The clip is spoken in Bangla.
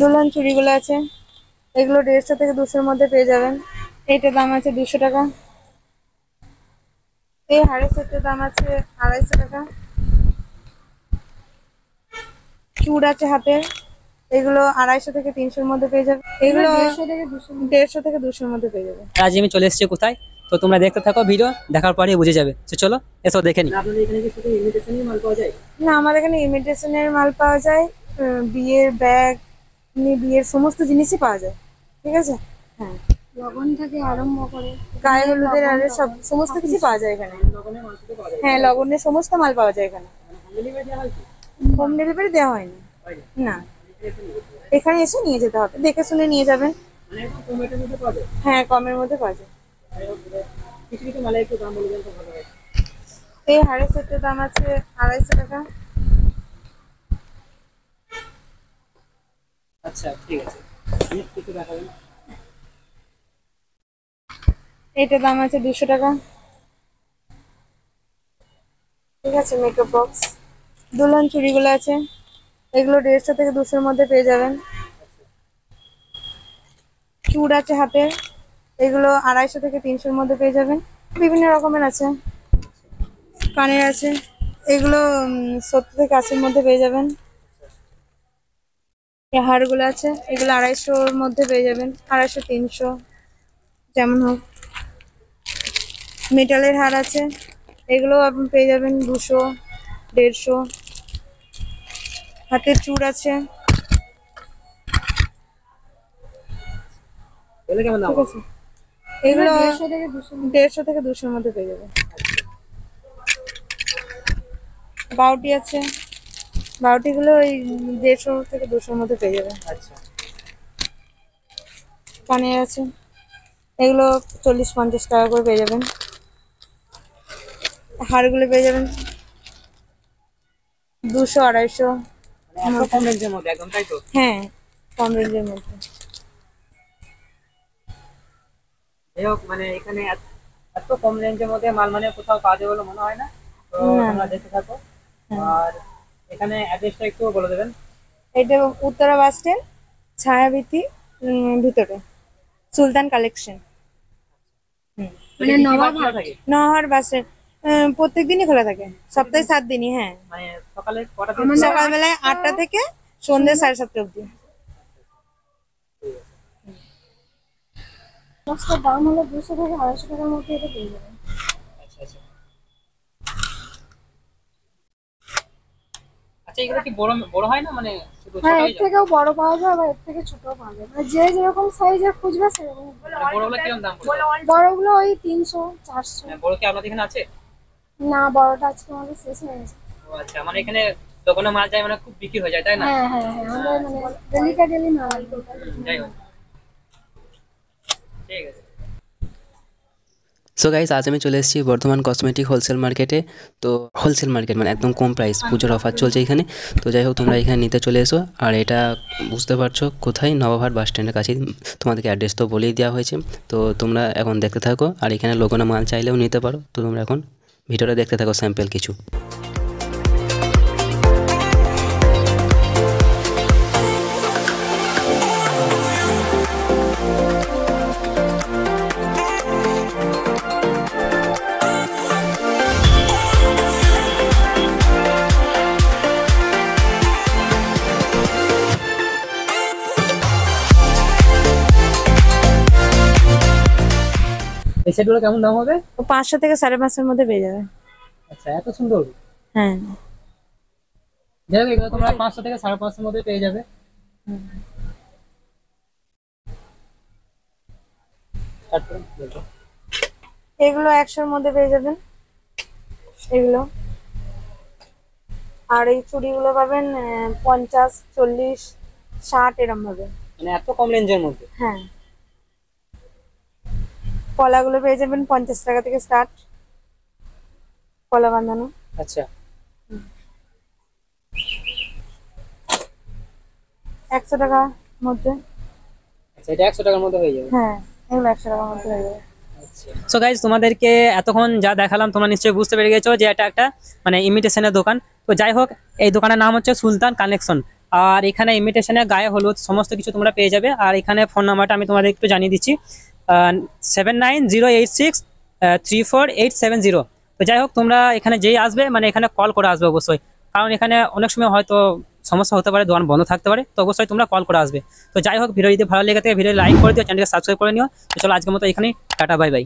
দুলহন চুড়িগুলো আছে। এগুলো দেড়শো থেকে দুশোর মধ্যে পেয়ে যাবেন। এইটার দাম আছে দুশো টাকা। এই হাড়ের সেটের দাম আছে আড়াইশো টাকা। চুড় আছে হাতের এগুলো আড়াইশো থেকে তিনশোর মধ্যে পেয়ে যাবে এগুলো দেড়শো থেকে দুশো দেড়শো থেকে দুশোর মধ্যে পেয়ে যাবে আজ আমি চলে এসেছি কোথায়? তো তোমরা দেখতে থাকো ভিডিও দেখার পরে বুঝে যাবে। তো চলো এসো দেখে নি আপনাদের এখানে কি শুধু ইমিটেশনই মাল পাওয়া যায়? না আমাদের এখানে ইমিটেশনের মাল পাওয়া যায়। বিয়ের ব্যাগ বিয়ের সমস্ত জিনিসই পাওয়া যায়। ঠিক আছে? হ্যাঁ। লগন থেকে আরম্ভ করে গায়ে হলুদের আর সব সমস্ত কিছু পাওয়া যায় এখানে। হ্যাঁ লগনের সমস্ত মাল পাওয়া যায় এখানে। হোম ডেলিভারি দেওয়া হয়নি। না। এখানে এসে নিয়ে যেতে হবে। দেখে শুনে নিয়ে যাবেন। মানে হ্যাঁ কমের মধ্যে পাওয়া যায়। এই হাড়ের সেটের দাম আছে আড়াইশো টাকা। আচ্ছা ঠিক আছে। এইটার দাম আছে দুশো টাকা। ঠিক আছে মেকআপ বক্স দুলহন চুড়িগুলো আছে। এগুলো দেড়শো থেকে দুশোর মধ্যে পেয়ে যাবেন। চুড় আছে হাতের এগুলো আড়াইশো থেকে তিনশোর মধ্যে পেয়ে যাবেন। বিভিন্ন রকমের আছে। কানের আছে। এগুলো সত্তর থেকে আশির মধ্যে পেয়ে যাবেন। এই হারগুলো আছে এগুলো আড়াইশোর মধ্যে পেয়ে যাবেন। আড়াইশো তিনশো যেমন হোক। মেটালের হার আছে এগুলো আপনি পেয়ে যাবেন দুশো দেড়শো। হাতের চূড় আছে। এগুলো দেড়শো থেকে দুশোর মধ্যে পেয়ে যাবেন। বাউটি আছে। বাউটিগুলো ওই দেড়শো থেকে দুশোর মধ্যে পেয়ে যাবেন আচ্ছা। কানের আছে। এগুলো চল্লিশ পঞ্চাশ টাকা করে পেয়ে যাবেন। হারগুলো পেয়ে যাবেন। দুশো আড়াইশো। মানে কম রেঞ্জের মধ্যে একদম তাই তো? হ্যাঁ কম রেঞ্জের মধ্যে। যাই হোক মানে এখানে এত- কম রেঞ্জের মধ্যে মাল মানে কোথাও পাওয়া যাবে বলে মনে হয় না। তো না। তোমরা দেখতে থাকো। আর এখানে অ্যাড্রেসটা একটু বলে দেবেন। এটা উত্তরা বাস স্ট্যান্ড ছায়াবীথি উম, ভিতরে সুলতান কালেকশন। মানে নহর বাস স্ট্যান্ড। প্রত্যেক দিনই খোলা থাকে সপ্তাহে সাত দিনই হ্যাঁ। মানে সকালে সকালবেলায় আটটা থেকে সন্ধ্যে সাড়ে সাতটা অবধি। বক্সটার দাম হলো দুশো থেকে আড়াইশো টাকার মধ্যে এটা পেয়ে যাবেন আচ্ছা আচ্ছা আচ্ছা এগুলো কি বড় বড় হয় না? মানে হ্যাঁ এর থেকেও বড় পাওয়া যায় আবার এর থেকে ছোটও পাওয়া যায়। মানে যে যেরকম সাইজের খুঁজবে সেরকম মানে বড়গুলো কীরকম দাম বড়গুলো ওই তিনশো চারশো। মানে বড় কি আপনাদের এখানে আছে? না বড়টা আজকে আমাদের শেষ হয়ে গেছে। ও আচ্ছা মানে এখানে দোকানে মাল যায় মানে খুব বিক্রি হয়ে যায় তাই না? হ্যাঁ হ্যাঁ হ্যাঁ আমাদের মানে ডেলি মাল যাই হোক। ঠিক আছে। সো গাইজ আজ আমি চলে এসেছি বর্ধমান কসমেটিক হোলসেল মার্কেটে তো হোলসেল মার্কেট মানে একদম কম প্রাইস পুজোর অফার চলছে এখানে। তো যাই হোক, তোমরা এখানে নিতে চলে এসো। আর এটা বুঝতে পারছ কোথায়? নবাভার বাস স্ট্যান্ডের কাছে তোমাদেরকে অ্যাড্রেস তো বলেই দেওয়া হয়েছে। তো তোমরা এখন দেখতে থাকো। আর এখানে লোকনা মাল চাইলেও নিতে পারো। তো তোমরা এখন ভিডিওটা দেখতে থাকো স্যাম্পেল কিছু। সেটগুলো কেমন দাম হবে? ও পাঁচশো থেকে সাড়ে পাঁচশোর মধ্যে পেয়ে যাবে। আচ্ছা এত সুন্দর? হ্যাঁ। যাই হোক এগুলো তোমরা পাঁচশো থেকে সাড়ে পাঁচশোর মধ্যে পেয়ে যাবে। এগুলো একশোর মধ্যে পেয়ে যাবেন। এগুলো। আর এই চুড়িগুলো পাবেন পঞ্চাশ চল্লিশ ষাট এরম ভাবে মানে এত কম রেঞ্জের মধ্যে? হ্যাঁ। কলাগুলো পেয়ে যাবেন পঞ্চাশ টাকা থেকে স্টার্ট কলা বাঁধানো। আচ্ছা। একশো টাকার মধ্যে। আচ্ছা এটা একশো টাকার মধ্যে হয়ে যাবে। হ্যাঁ এগুলো একশো টাকার মধ্যে হয়ে যাবে। সো গাইজ তোমাদেরকে এতক্ষণ যা দেখালাম তোমরা নিশ্চয়ই বুঝতে পেরে গেছো যে এটা একটা মানে ইমিটেশনের দোকান। তো যাই হোক এই দোকানের নাম হচ্ছে সুলতান কালেকশন। আর এখানে ইমিটেশনে গায়ে হলুদ সমস্ত কিছু তোমরা পেয়ে যাবে। আর এখানে ফোন নাম্বারটা আমি তোমাদের একটু জানিয়ে দিচ্ছি। Seven nine zero eight six three four eight seven zero তো যাই হোক, তোমরা এখানে যেই আসবে মানে এখানে কল করে আসবে অবশ্যই। কারণ এখানে অনেক সময় হয়তো সমস্যা হতে পারে, দোকান বন্ধ থাকতে পারে, তো অবশ্যই তোমরা কল করে আসবে। তো যাই হোক ভিডিও যদি ভালো লেগে থাকে ভিডিও লাইক করে দিও চ্যানেলকে সাবস্ক্রাইব করে নিও। তো চলো আজকের মতো এখানেই, টাটা বাই বাই